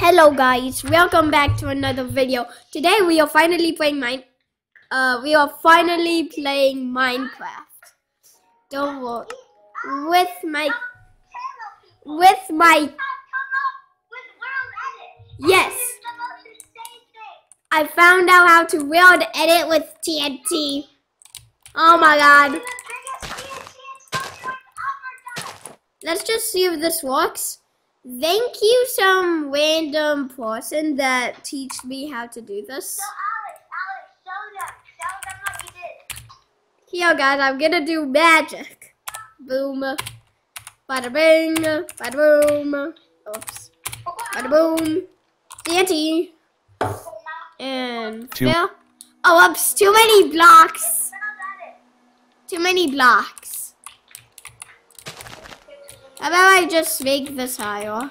Hello guys, welcome back to another video. Today we are finally playing mine. Uh, we are finally playing Minecraft. Don't worry. With my, with my, yes. I found out how to world edit with TNT. Oh my god. Let's just see if this works. Thank you, some random person that teach me how to do this. So Alex, Alex, show them. Show them what you did. Here, guys, I'm gonna do magic. Boom. Bada bing. Bada boom. Oops. Bada boom. TNT. And Two- fail. Oh, oops. Too many blocks. Too many blocks. How about I just make this higher?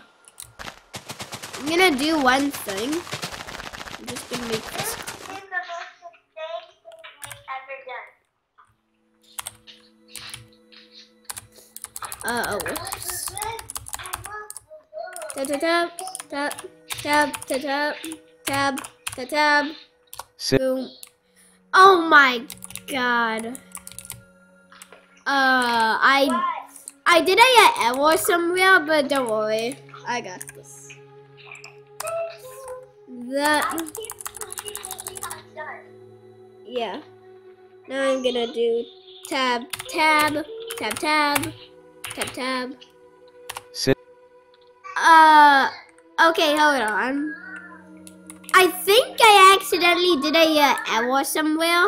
I'm gonna do one thing. I'm just gonna make this. Uh oh. Tab tab tab tab tab tab tab tab. Oh my god. Uh, I. I did a error somewhere, but don't worry, I got this. That yeah. Now I'm gonna do tab tab tab tab tab tab. Sit. Uh, okay, hold on. I think I accidentally did a uh, error somewhere.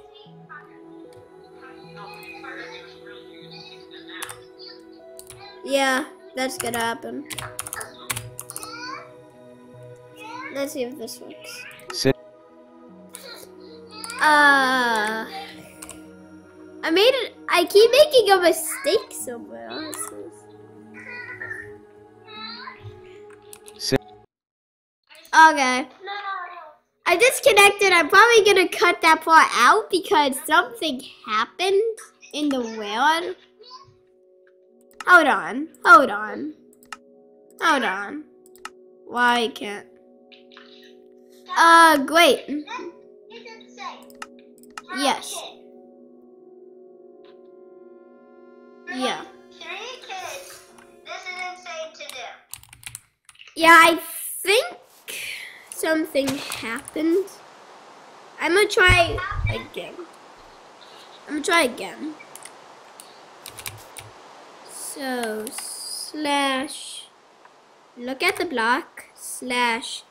Yeah, that's gonna happen. Let's see if this works. Sit. Uh, I made it. I keep making a mistake somewhere. Honestly. Sit. Okay. I disconnected. I'm probably gonna cut that part out because something happened in the world. Hold on. Hold on. Hold on. Why can't? Uh, great. Yes. Yeah. Yeah, I think something happened. I'm gonna try again. I'm gonna try again. So, slash, look at the block, slash,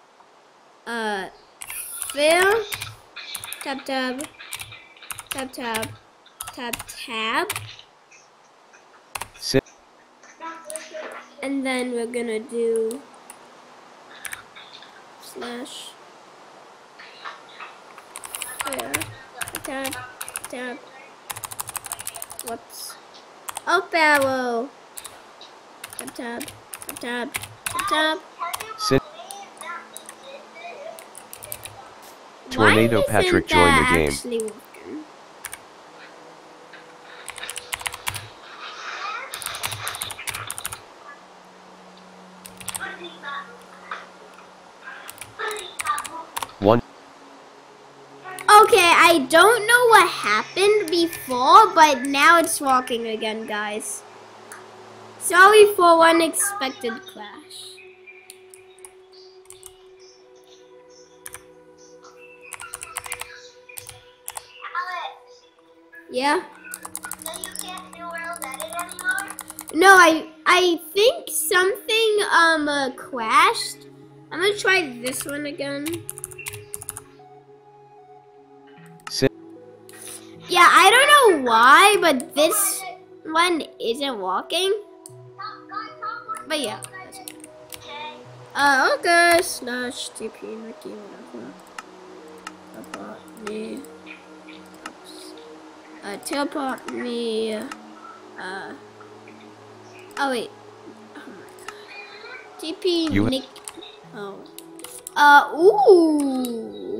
uh, fill, tab, tab, tab, tab, tab, tab, Sit. and then we're gonna do slash tab tab whoops up arrow tab tab tab tab tab tab Sit. Tornado Patrick joined the game. working? One. Okay, I don't know what happened before, but now it's walking again, guys. Sorry for unexpected crash. Yeah? so you can't World Edit anymore? No, I I think something um uh, crashed. I'm gonna try this one again. Yeah, I don't know why, but this one isn't walking. Top, guys, top one. But yeah. Uh, okay, slash TP Nikki, whatever. Teleport me. Oops. Uh, teleport me. Uh. Oh, wait. Oh my god. TP Nick. Oh. Uh, ooh.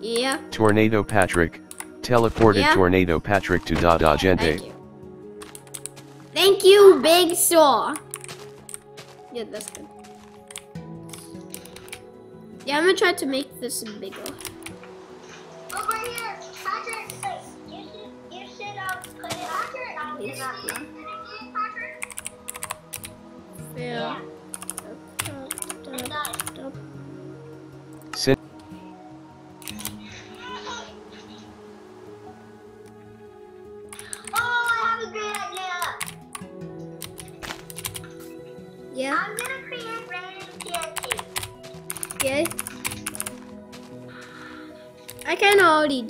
Yeah. Tornado Patrick. Teleported Yeah. Tornado Patrick to Dada Thank Gente. you. Thank you, Big Saw. Yeah, that's good. Yeah, I'm gonna try to make this bigger. Over here, Patrick. You should, you should um put it Patrick. I'll It's get that. Yeah.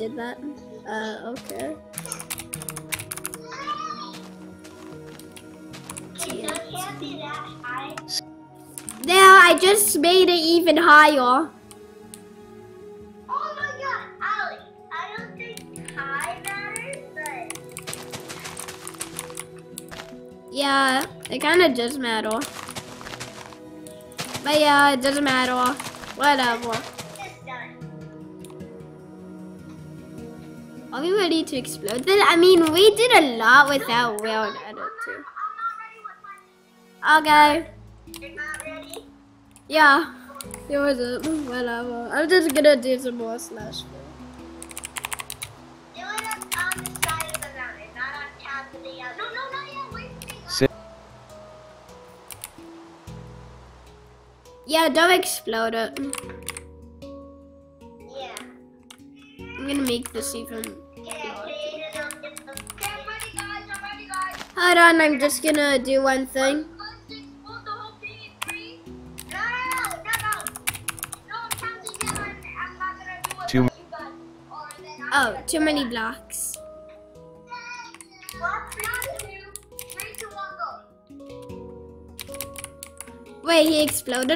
Did that. Uh, okay. Okay, can't be that high. There, I just made it even higher. Oh my god, Allie, I don't think high matters, but Yeah, it kind of does matter. But yeah, it doesn't matter. Whatever. Are we ready to explode this? I mean, we did a lot without World Edit too. I'm not ready with my Okay. You're not ready? Yeah. It was it. Whatever. I'm just gonna do some more slash. fill. Do it on on the side of the mountain, not on top of the other. No, no, not yet. Wait for me. Sin Yeah, don't explode it. Yeah. I'm gonna make this even. Hold on, I'm just gonna do one thing. Let's explode the whole thing in three. No,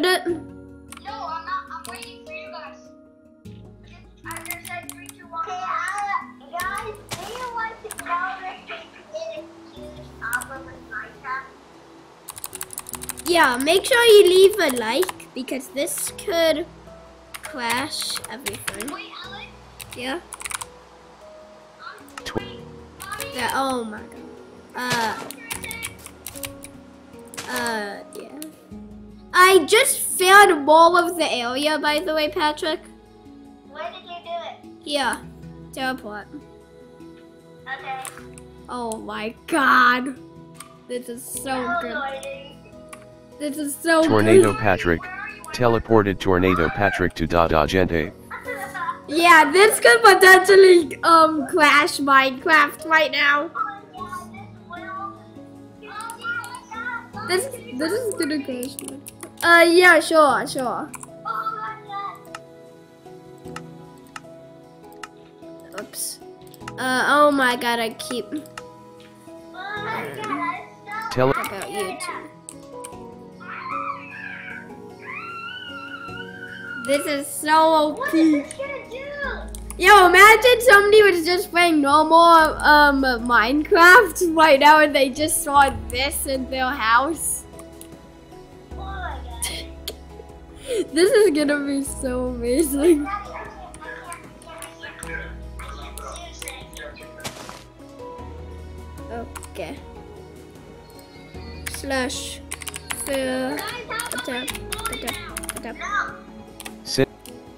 no, Yeah, make sure you leave a like because this could crash everything. Wait, Alex. Yeah? Tw- wait, mommy. Yeah, oh my god. Uh, uh, yeah. I just filled all of the area, by the way, Patrick. Where did you do it? Here, teleport. Okay. Oh my god. This is so good. This is so Tornado good. Patrick. Teleported Tornado Patrick to Dada Gente. Yeah, this could potentially um crash Minecraft right now. This this is gonna crash. Uh, yeah, sure, sure. Oops. Uh, oh my god, I keep Tele about you This is so What OP. is this gonna do? Yo, imagine somebody was just playing normal um Minecraft right now and they just saw this in their house. Oh. This is gonna be so amazing. Okay. Slash. Fill. Attack. Attack. Attack.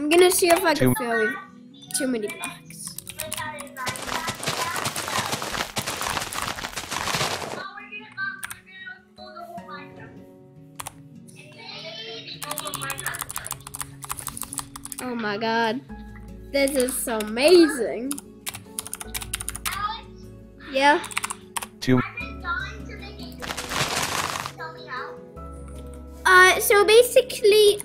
I'm gonna see if I can fill too many blocks. Oh my god. This is so amazing. Yeah.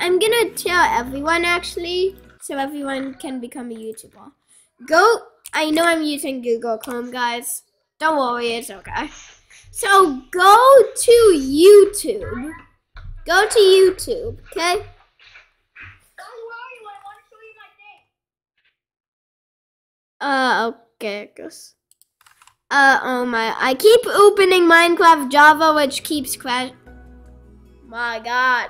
I'm gonna tell everyone actually, so everyone can become a YouTuber. Go, I know I'm using Google Chrome, guys. Don't worry, it's okay. So go to YouTube. Go to YouTube, okay? Don't worry, I wanna show you my thing. Uh, okay, I guess. Uh, oh my, I keep opening Minecraft Java, which keeps crash. My god.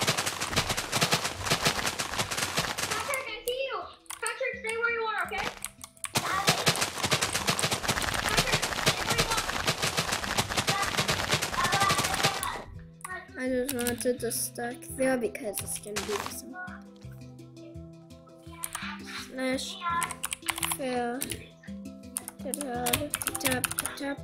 are. Just stuck there because it's gonna be some slash fill tap tap tap.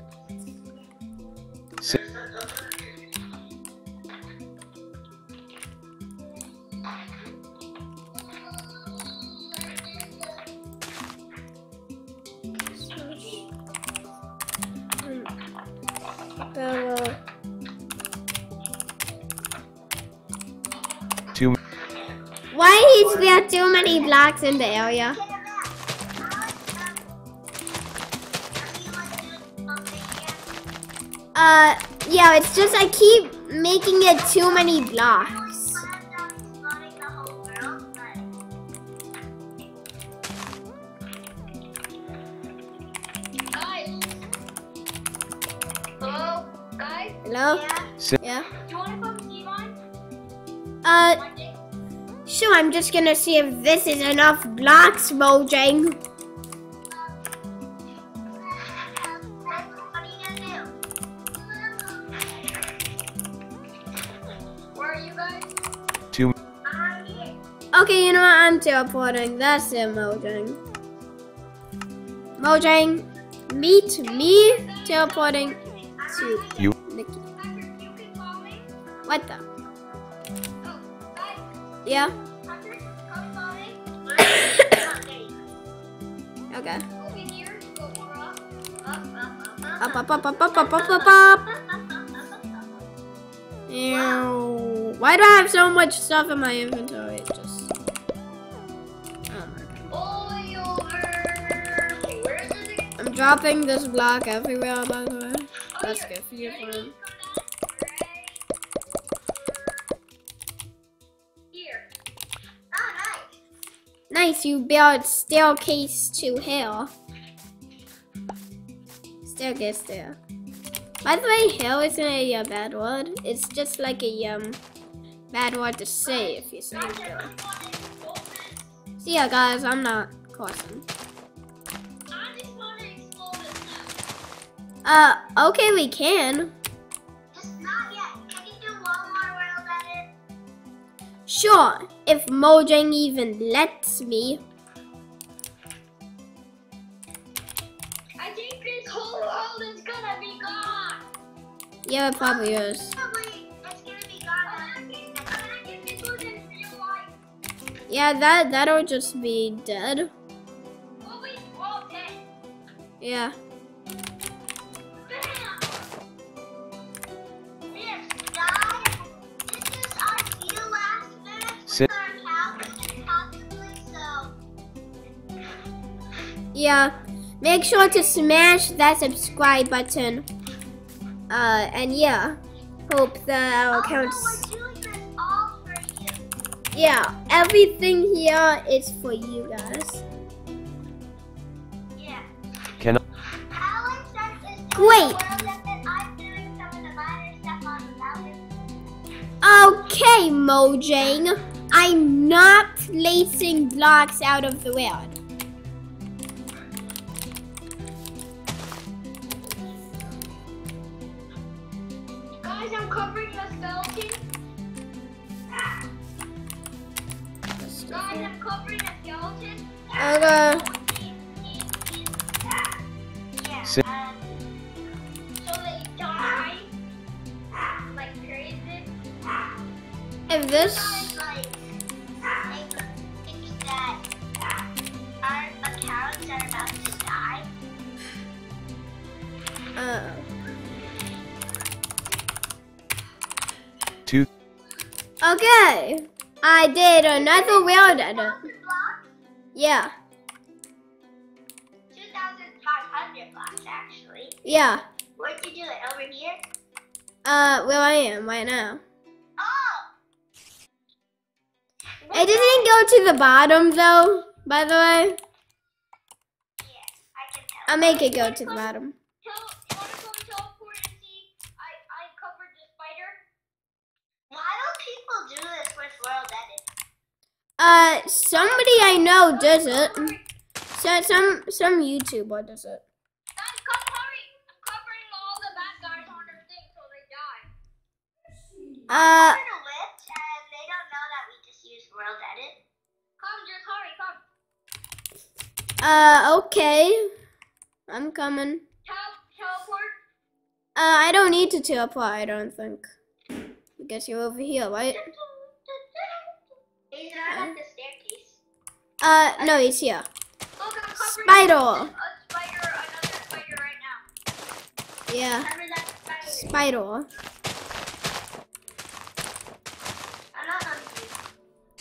Why is there too many blocks in the area? Uh, yeah, it's just I keep making it too many blocks. I'm just gonna see if this is enough blocks, Mojang. What are you gonna do? Where are you guys? Two. Okay, you know what? I'm teleporting. That's it, Mojang. Mojang, meet me teleporting to You. Nikki. Patrick, you can call me. What the? Oh. Yeah? Okay. Over here. Go more up. Up, up, Up, up, up, up, up, up. Ew. Why do I have so much stuff in my inventory? It just. Oh my god. Boy over. Okay, where is it again? I'm dropping this block everywhere, by the way. That's good for you, friend. nice you build staircase to hell. Staircase there. By the way, hell isn't a uh, bad word. It's just like a um bad word to say if you say. See ya guys, I'm not crossing. Uh, okay, we can. Sure if Mojang even lets me. I think this whole world is gonna be gone. Yeah, it probably is. Yeah, that that'll just be dead. Yeah. Yeah, make sure to smash that subscribe button. Uh, and yeah, hope that our Oh, accounts. no, we're doing this all for you. Yeah, everything here is for you guys. Yeah. Can Alex says is Wait. the world edit. I'm doing some of the minor stuff on the mountain. Okay, Mojang. I'm not placing blocks out of the world. Accounts are about to die. Uh, two okay. I did another world edit. Yeah. Yeah. Where'd you do it? Over here? Uh, where I am right now. Oh! It didn't go to the bottom though, by the way. Yeah, I can tell. I'll make it go to the bottom. Tell, you wanna come teleport and see? I, I covered the spider. Why don't people do this with World Edit? Uh, somebody I know does it. So some some YouTuber does it. Guys, come hurry! I'm covering all the bad guys on their thing so they die. Uh, Covered a witch, and they don't know that we just use World Edit. Come, just hurry, come. uh, okay. I'm coming. Tel- teleport. Uh, I don't need to teleport. I don't think. I guess you're over here, right? He's not at the staircase. Uh, no, he's here. Look, Spider. a spider, another spider right now. Yeah, spider. spider. I'm not hungry.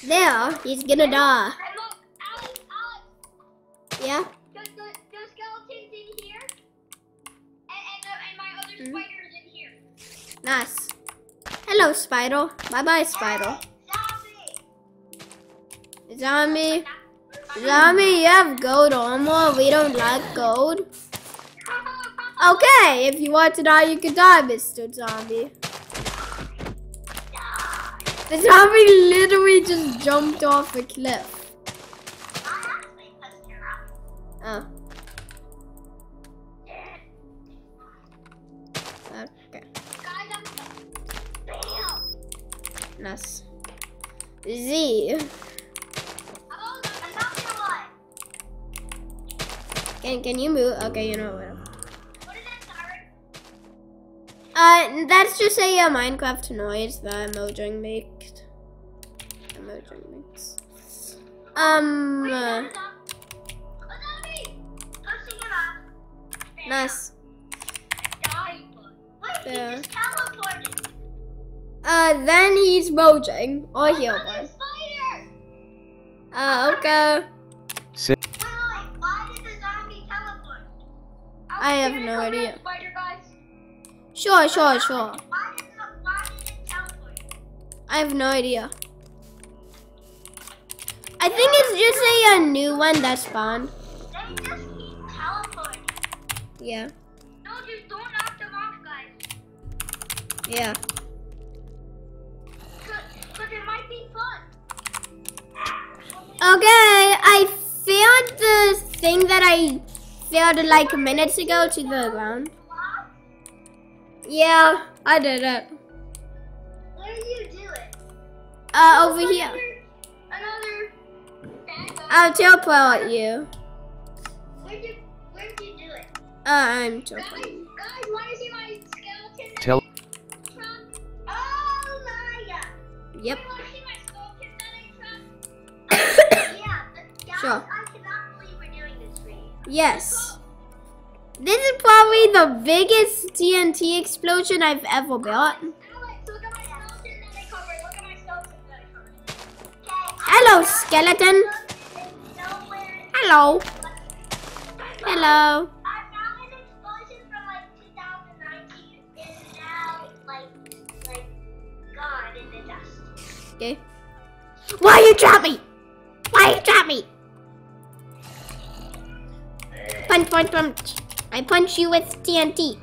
There, he's gonna die. And look, Alex, Alex, Yeah. the, the, the skeleton's in here. And, and, the, and my other Hmm. spider's in here. Nice. Hello, spider. Bye, bye, spider. Zombie! Zombie. Zombie, you have gold armor. We don't like gold. Okay, if you want to die, you can die, Mr. Zombie. The zombie literally just jumped off a cliff. Oh, okay. Nice. Z. Can, can you move? Okay, you know what. What is that, Uh, that's just a uh, Minecraft noise that Mojang makes. Up. Bam. nice. Yeah. Uh, then he's Mojang or Another Healbot. Uh, okay. I have no idea. Sure, sure, sure. I have no idea. I think it's just a, a new one that spawned. They just keep teleporting. Yeah, No, just don't knock them off, guys. yeah. Because it might be fun. Okay, I found the thing that I found like minutes ago to the ground. Yeah, I did it. Where do you do it? Uh, over here. Another. bag of- I'll teleport you. Where'd you, where'd you do it? Uh, I'm Guys, teleporting. guys, want to see my skeleton? that I trapped? Oh my god. Yep. Want to see my skeleton that I trapped? yeah, guys, Sure. I cannot believe we're doing this for. Yes. This is probably the biggest TNT explosion I've ever built. Alex, look at my skeleton that I covered. Look at my skeleton that I covered. Okay. Hello, skeleton. Hello. Hello. I found an explosion from like 2019 and now like like gone in the dust. Okay. Why you drop me? Why you drop me? Punch, punch, punch. I punch you with TNT.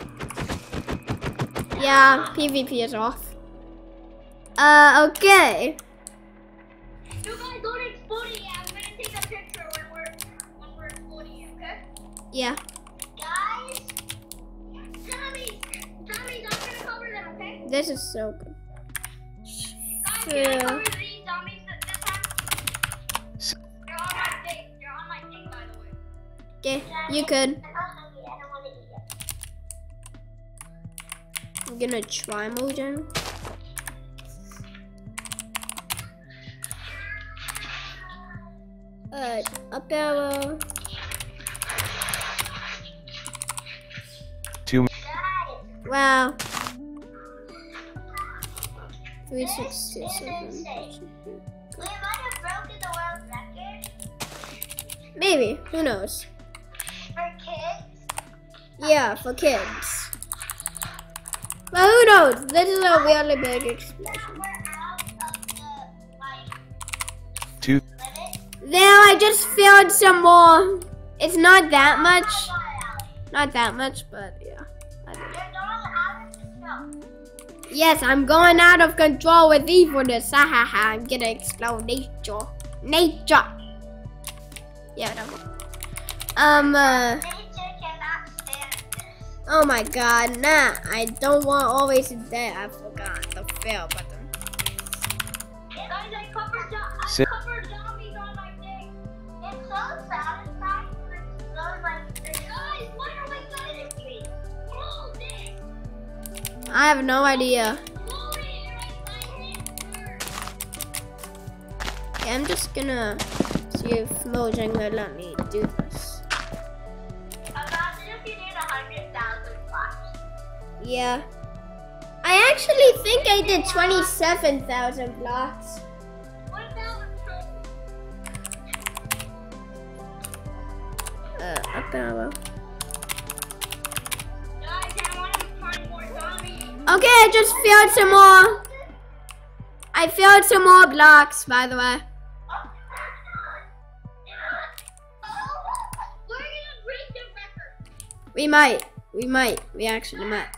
Yeah, PvP is off. Uh, okay. Yeah. Guys, Tommy, Tommy, I'm gonna cover them, okay? This is so good. Guys, can I Yeah. cover these zombies th- this time? They're on my thing. They're on my thing, by the way. Okay, you could. I'm hungry. I don't want to eat it. I'm gonna try Mojang. Uh, up arrow. Wow. Three, This six, two, is seven. insane. we might have broken the world record Maybe. Who knows? for kids. Yeah, for kids. But who knows? This is a really big explosion. we're out of the like two, limit. There, I just found some more. It's not that much. Come on, Alex. Not that much, but Yes, I'm going out of control with evilness. Ha ha ha. I'm gonna explode nature. Nature. Yeah, whatever. Um, uh, Nature cannot oh my god, nah. I don't want always dead. I forgot the fail button. I have no idea. I'm just gonna see if Mojang will let me do this. Yeah. I actually think I did 27,000 blocks. Uh, up arrow. Okay, I just filled some more. I filled some more blocks, by the way. We might. We might. We actually might.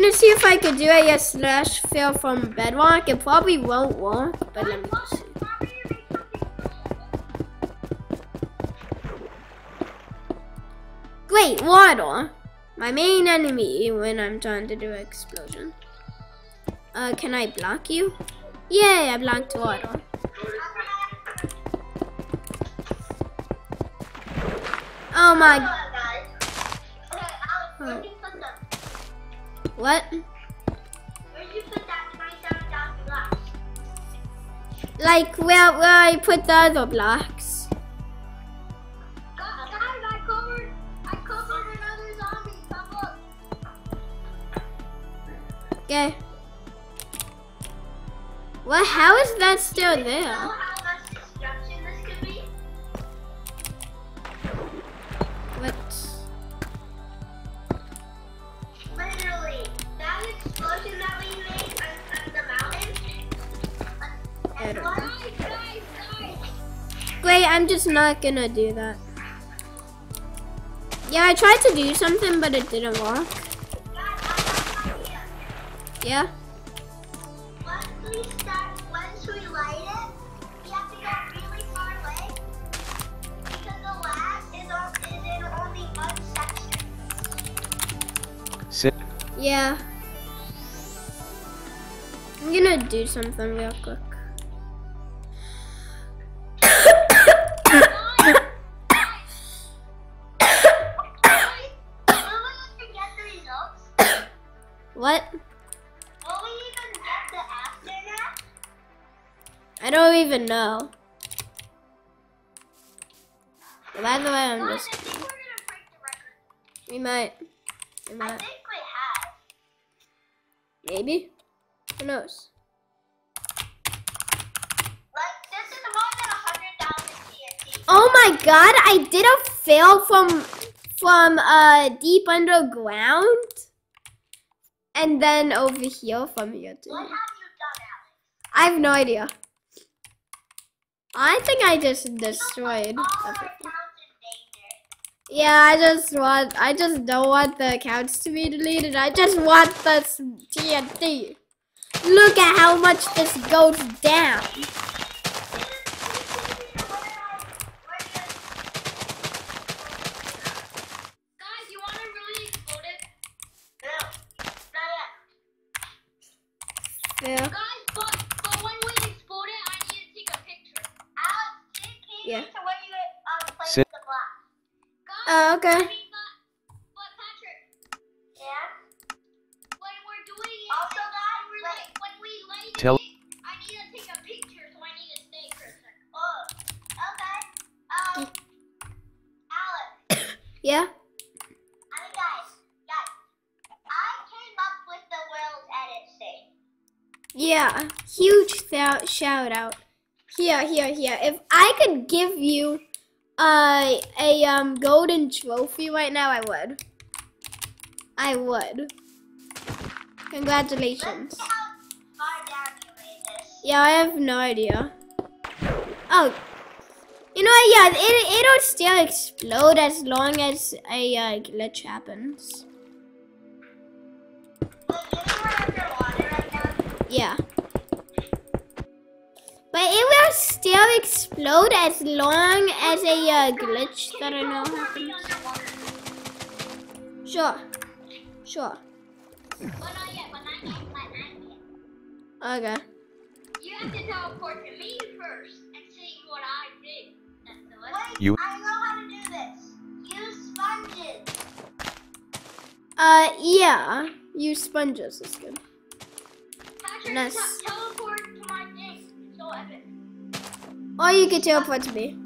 Gonna see if I could do a yes slash fail from bedrock. It probably won't work, but let me just see. Great water. My main enemy when I'm trying to do explosion. Uh, can I block you? Yay, I blocked water. Oh my, what? Like where, where I put the other blocks. God, I covered, I covered another zombie. Come look. okay. Well, how is that still there? Great, I'm just not gonna do that. Yeah, I tried to do something, but it didn't work. Guys, I have an idea. Yeah? Once we start, once we light it, we have to go really far away because the lab is, on, is in only one section. sit, Yeah. I'm gonna do something real quick. Even know. By the way, I'm just. I think we're gonna break the record. We might. We I might. think we have. Maybe. Who knows? Like, this is more than a hundred thousand TNT. Oh my god, I did a fail from from uh deep underground. And then over here from here too. What have you done, Alex? I have no idea. I think I just destroyed. Yeah, I just want. I just don't want the accounts to be deleted. I just want the s- TNT. Look at how much this goes down. Guys, you want to really explode it? No, not yet. Yeah. Guys, but, but when we explode it, I need to take a picture. Alex, take me Yeah. to where you um, place Sit- the glass. Guys, Oh, okay. I mean, but, but Patrick. Yeah? When we're doing it, also, guys, we're like, when we light Tell- it, I need to take a picture, so I need to stay for a second. Oh, okay. Um, Alex. Yeah. I mean, guys, guys, I came up with the world's edit thing. Yeah. Huge th- shout out. Here, here, here. If I could give you uh, a um golden trophy right now, I would. I would. Congratulations. Yeah, I have no idea. Oh, you know what? Yeah, it it'll still explode as long as a uh, glitch happens. Right? Yeah. But it will still explode as long as a uh, glitch that I know happens. Sure. Sure. Okay. You have to teleport to me first and see what I did. Wait, You- I know how to do this. Use sponges. Uh, yeah. Use sponges is good. Patrick, Nice. So epic. Or you can teleport to me.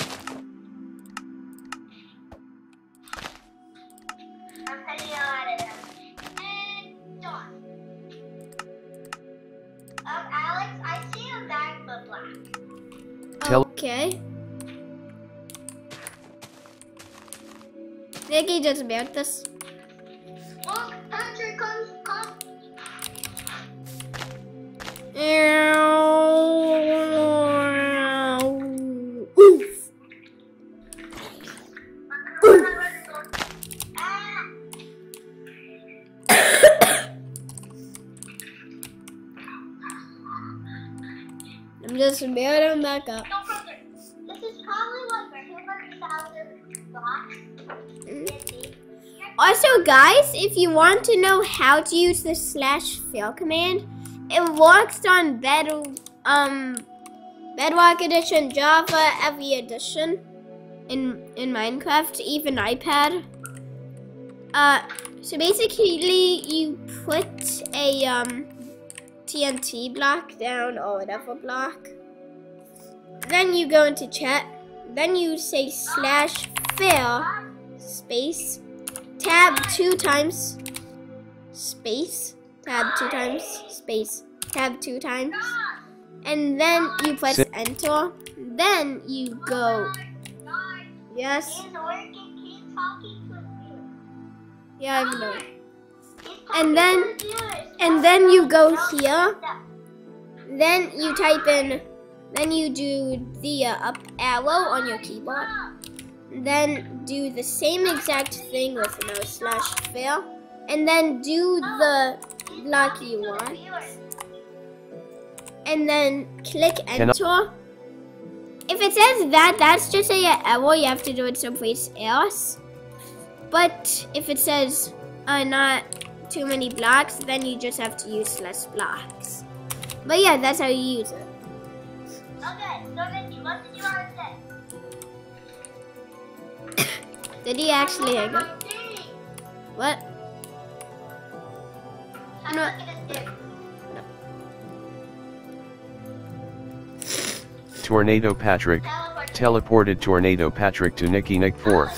I'm heading out of them. I'm just building back up. This is probably like 200,000 blocks. TNT. Also, guys, if you want to know how to use the slash fail command, it works on Bed um Bedrock Edition, Java, every edition in in Minecraft, even iPad. Uh, so basically, you put a um TNT block down or whatever block. Then you go into chat. Then you say slash fail space tab two times space tab two times space tab two times and then you press Sit. enter then you go yes He's working. He's talking to you. yeah I know He's And then- to the viewers. and then you go here then you type in then you do the uh, up arrow on your keyboard then do the same exact thing with no slash fail and then do the block you want and then click enter. If it says that, that's just a error. You have to do it someplace else. But if it says uh, not too many blocks, then you just have to use less blocks. But yeah, that's how you use it. Okay, so Nikki, what did you want to say? Did he actually hang up? What? I'm No. Tornado Patrick. Teleport. Teleported Tornado Patrick to Nicky Nick 4.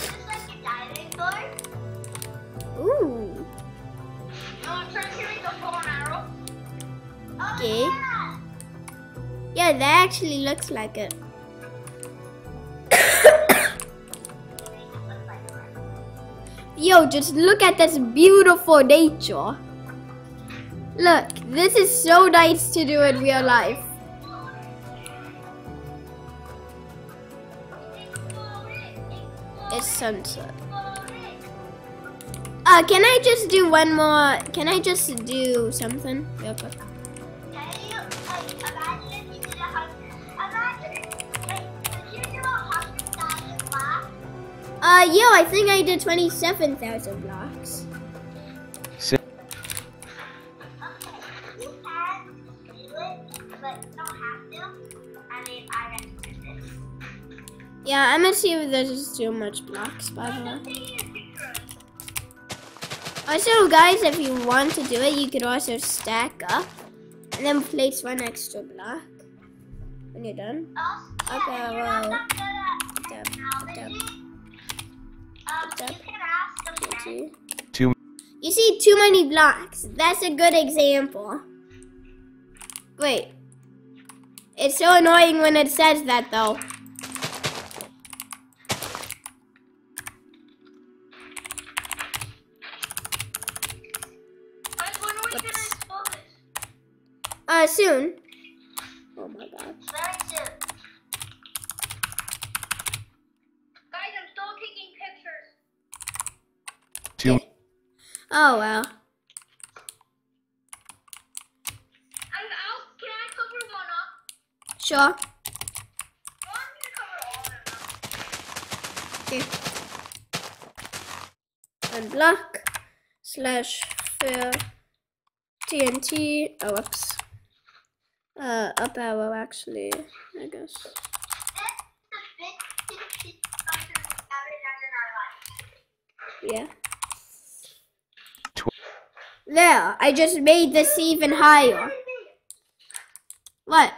That actually looks like it. Yo, just look at this beautiful nature. Look, this is so nice to do in real life. It's sunset. Uh, can I just do one more? Can I just do something? Uh, yo, I think I did 27,000 blocks. Yeah, I'm gonna see if there's too much blocks, by the way. Also, guys, if you want to do it, you could also stack up and then place one extra block when you're done. Okay, well, two. Two. You see too many blocks. That's a good example. Wait. It's so annoying when it says that though. Uh, soon. Oh my god. Guys, I'm still taking pictures. Two. Oh well. I'm out. Can I cover one up? Sure. No, I'm gonna cover all of them. Okay. And block slash fill TNT. Oh, whoops. Uh, up arrow actually, I guess. That's the big something we haven't done in our life. Yeah. Tw- There, I just made this even higher. What?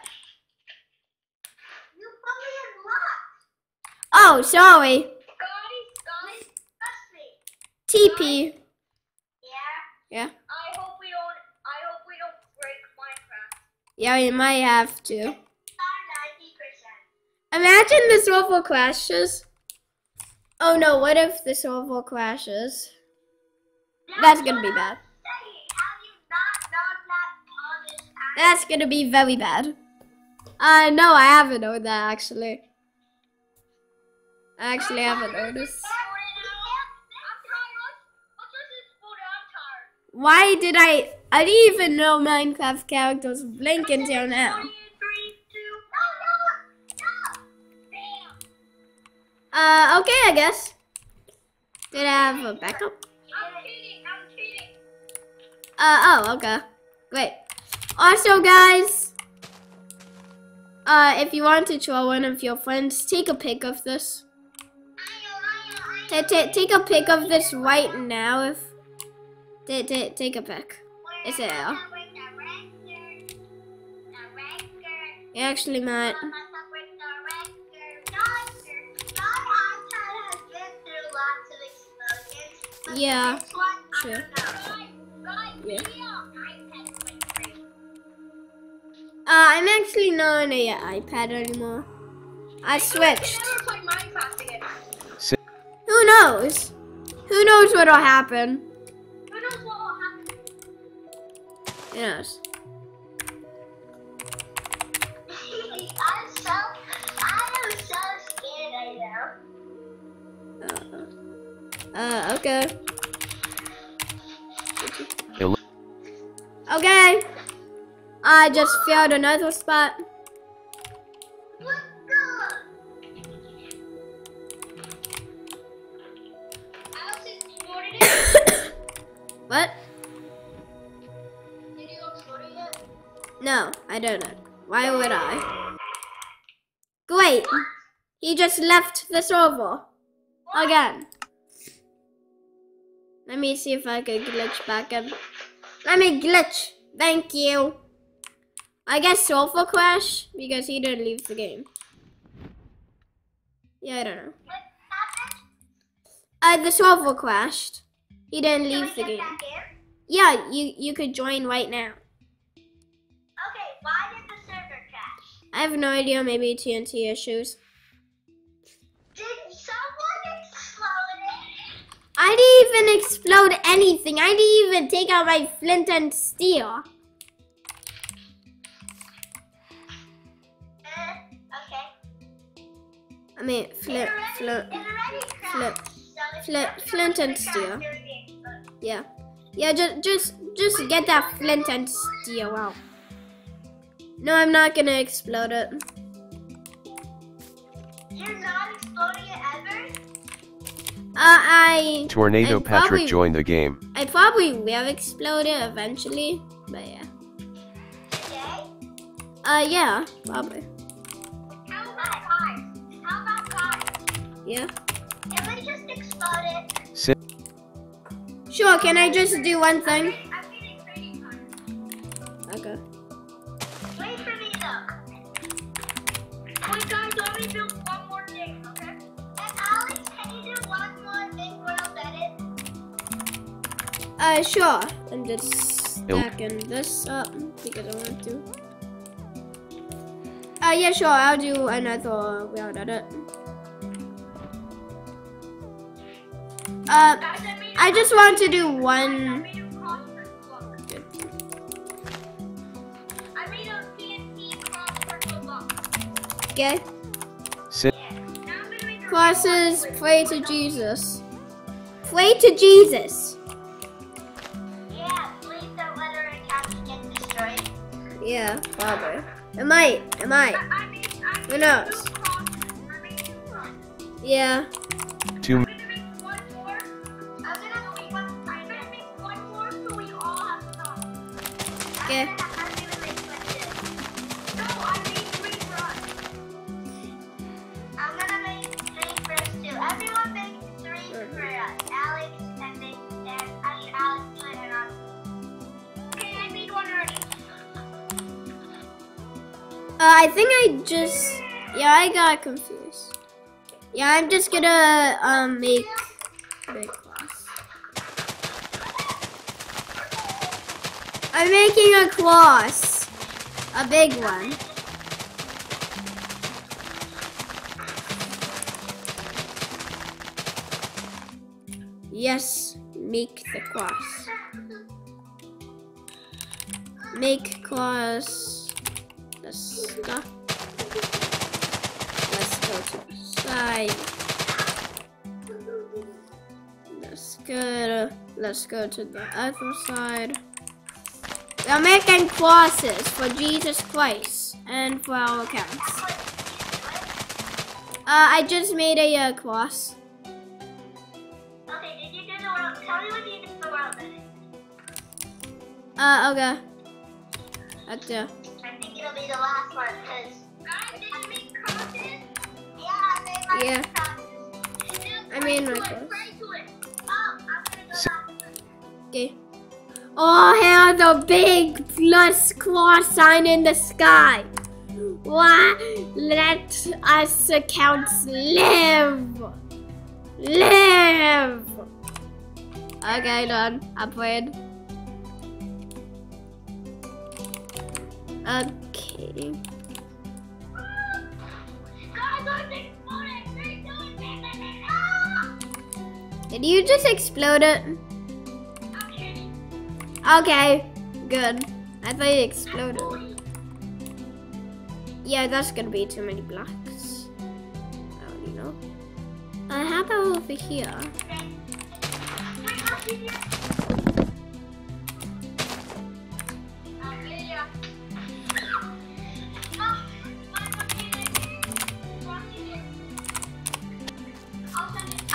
You. Oh, sorry. Guys, guys, trust me. TP. Yeah. Yeah. I hope we don't. I hope we don't break Minecraft. Yeah, we might have to. Imagine the server crashes. Oh no, what if the server crashes? That's gonna be bad. That's gonna be very bad. Uh, no, I haven't known that actually. I actually haven't noticed. Why did I? I didn't even know Minecraft characters blink until now. Uh, okay, I guess. Did I have a backup? Uh, oh, okay. Great. Also, guys, uh, if you want to show one of your friends, take a pic of this. Ta- ta- take a pic of this right now. If ta- ta- take a pic. Is it L? You actually might. Yeah, sure. Yeah. Uh, I'm actually not on a iPad anymore. I switched. Si- Who knows? Who knows what'll happen? Who knows? I'm so, I am so scared right now. Uh, uh, okay. Okay. I just failed another spot. What? No, I don't know. Why would I? Wait. He just left the server. Again. Let me see if I can glitch back in. Let me glitch. Thank you. I guess server crash because he didn't leave the game. Yeah, I don't know. What happened? Uh, the server crashed. He didn't leave the game. Yeah, you you could join right now. Okay, why did the server crash? I have no idea. Maybe TNT issues. Did someone explode it? I didn't even explode anything. I didn't even take out my flint and steel. I mean, It flint, already, flint. it already crashed. flip, flip, flint and steel. during the explosion. Yeah, yeah. Just, just, just get that flint and steel out. No, I'm not gonna explode it. You're not exploding it ever? Uh, I, Tornado I Patrick probably- joined the game. I probably will explode it eventually. But yeah. Today? Uh, yeah, probably. Yeah. Can we just explode it? Sure. Can I just do one I'm thing? getting, I'm getting trading. Okay. Wait for me though. Wait guys, let me do one more thing, okay? And Alex, can you do one more thing world edit? Uh, sure. I'm just stacking this up because I want to. Uh, yeah, sure. I'll do another round at it. Uh, I just want to do one. made a crossword book. I made a TNT crossword book. Okay. Sit. Yeah. Now I'm gonna make a Classes, pray to Jesus. Pray to Jesus. Yeah, please don't let our account get destroyed. Yeah, probably. It might. It might. I, I I Who knows? two crosses. I made two crosses. Yeah. Two. I got confused. Yeah, I'm just gonna um make a big class. I'm making a cross, a big one. Yes, make the cross. Make cross. The stuff. Let's go to the side. Let's go. To, let's go to the other side. We're making crosses for Jesus Christ and for our accounts. Uh, I just made a uh, cross. Okay, did you do the world? Tell me you did the world. Uh, okay. That's Okay. Oh, oh here's a big plus cross sign in the sky. What? Let us accounts live. Live. Okay, done. Played. Okay. Did you just explode it? Okay. Good. I thought you exploded. Yeah, that's gonna be too many blocks. I already know. Uh, how about over here?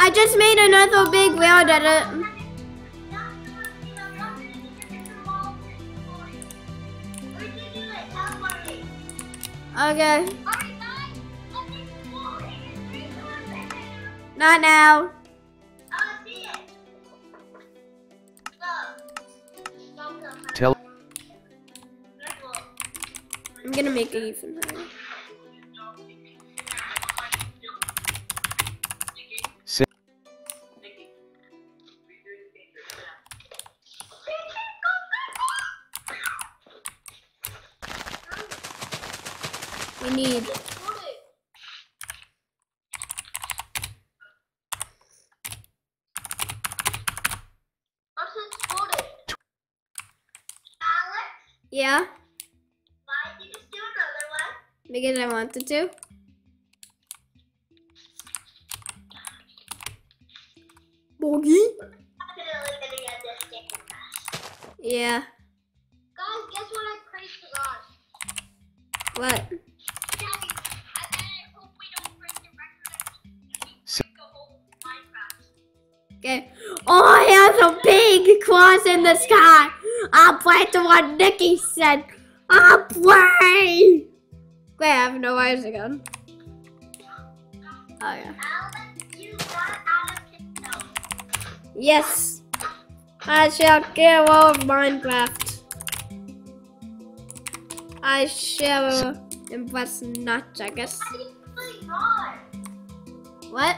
I just made another big world edit. Okay, not now. Tell. I'm gonna make it even higher. We need. Exploded. What's exploded? Alex, Yeah, why did you just do another one? because I wanted to. Bogey? Definitely gonna get this chicken. Yeah. The sky. I'll play to what Nikki said. I'll play. Wait, I have no eyes again. Oh, yeah. Alex, you got out of control. Yes. I shall kill all of Minecraft. I shall impress Notch, I guess. Why are you doing wrong? What?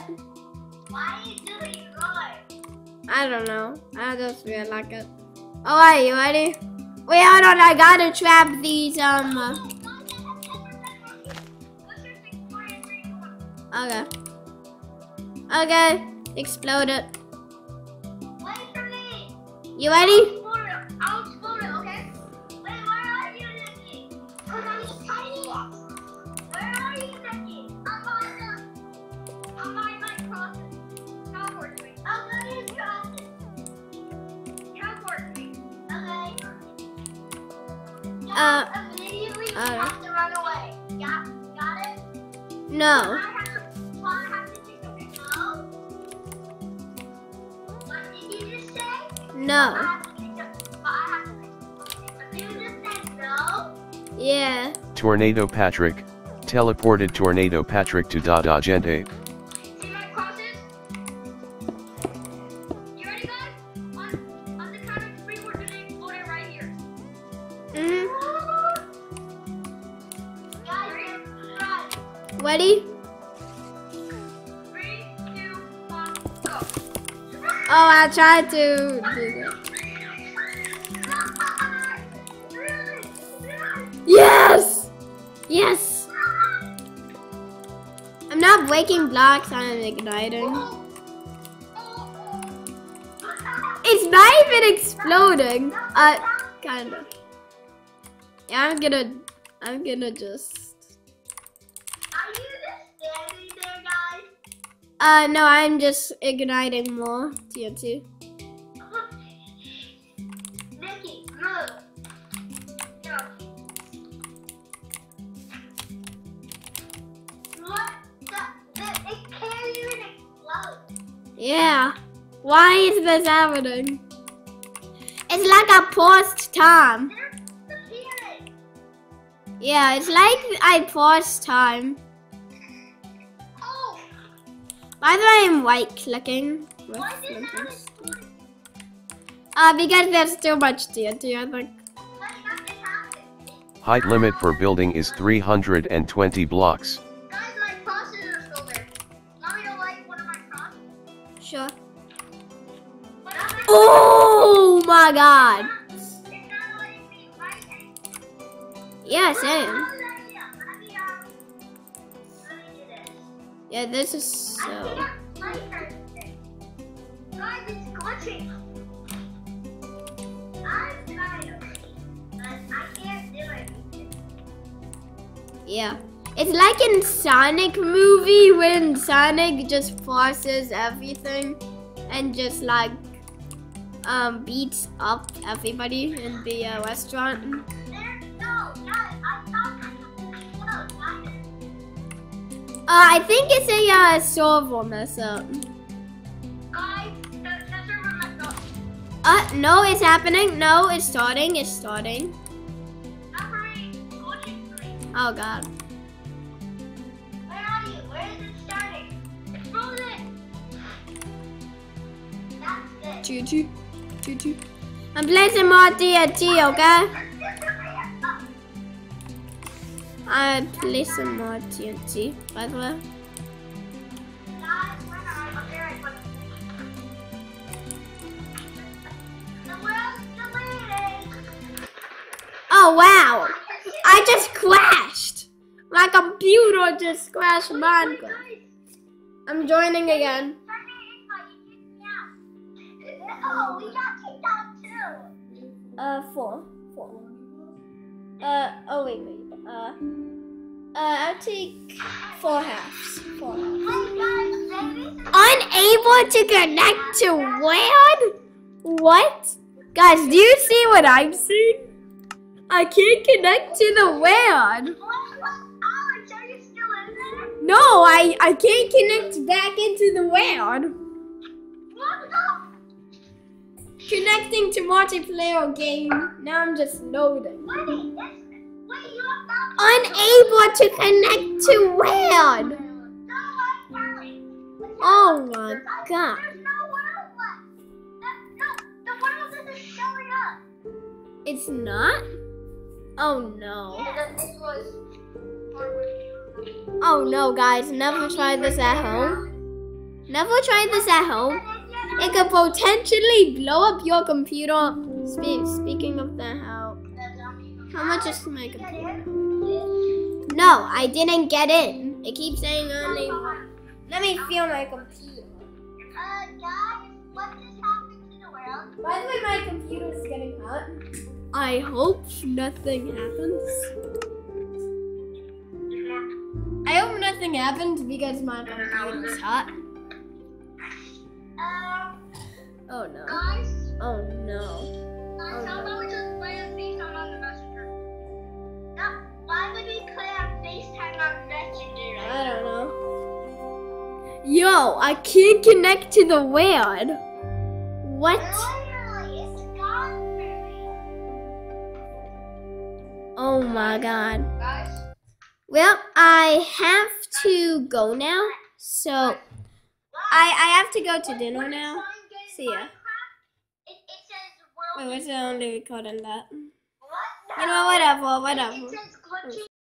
Why are you doing wrong? I don't know. I just feel like it. Alright, you ready? Wait, hold on. I gotta trap these, um... What's your thing for your green one? Okay. Okay. Explode it. Wait for me. You ready? Tornado Patrick. Teleported Tornado Patrick to Dada Gente. See my ready, guys? On, on the count of three, we're gonna explode it right here. Mm. Guys, run. Ready? Three, two, one, go. Oh, I tried to I'm breaking blocks, I'm igniting. It's not even exploding. Uh, kinda. Yeah, I'm gonna, I'm gonna just. Are you just standing there, guys? Uh, no, I'm just igniting more TNT. Is this happening? It's like a paused time. Yeah, it's like I paused time. Oh, By the way, I'm right clicking. with why did that Flintstones. explode? Uh, because there's too much TNT, I think. What happened? happened? Height limit for building is 320 blocks. Let me do this. Yeah, this is so. Yeah. It's like in Sonic movie when Sonic just forces everything and just like um beats up everybody in the uh, restaurant. Uh, I think it's a uh, server mess up. Uh, no, it's happening. No, it's starting. It's starting. Oh god. Choo choo. I'm placing more TNT, okay? I'm placing more TNT, by the way. Oh wow! I just crashed! My computer just crashed Minecraft. I'm joining again. No, we got kicked out too. Uh, four. Four. Uh, oh wait, wait. Uh, uh, I'll take four halves. Four halves. Hey guys, babies Unable to connect to WAN? What? Guys, do you see what I'm seeing? I can't connect to the WAN. What, what? Alex, are you still in there? No, I, I can't connect back into the WAN. Connecting to multiplayer game. Now I'm just loading. Unable to connect to Alex. Oh my god. World world. It's not? Oh no. Oh no, guys. Never try this at home. Never try this at home. It could potentially blow up your computer. Spe- speaking of the how, how much is my computer? No, I didn't get in. It keeps saying only. Let me feel my computer. Uh, guys, what just happened to the world? By the way, my computer is getting hot. I hope nothing happens. I hope nothing happens because my computer is hot. Um, Oh no. guys, Oh no. guys, how about we just play on FaceTime on the messenger? No, why would we play on FaceTime on messenger? I don't know. Yo, I can't connect to the WAN. What? Literally, it's gone for. Oh my god. Guys, Well, I have to go now. So I I have to go to dinner now. See ya. It, it says. Wait, what's the only recording that? You know, whatever, whatever. It says glitchy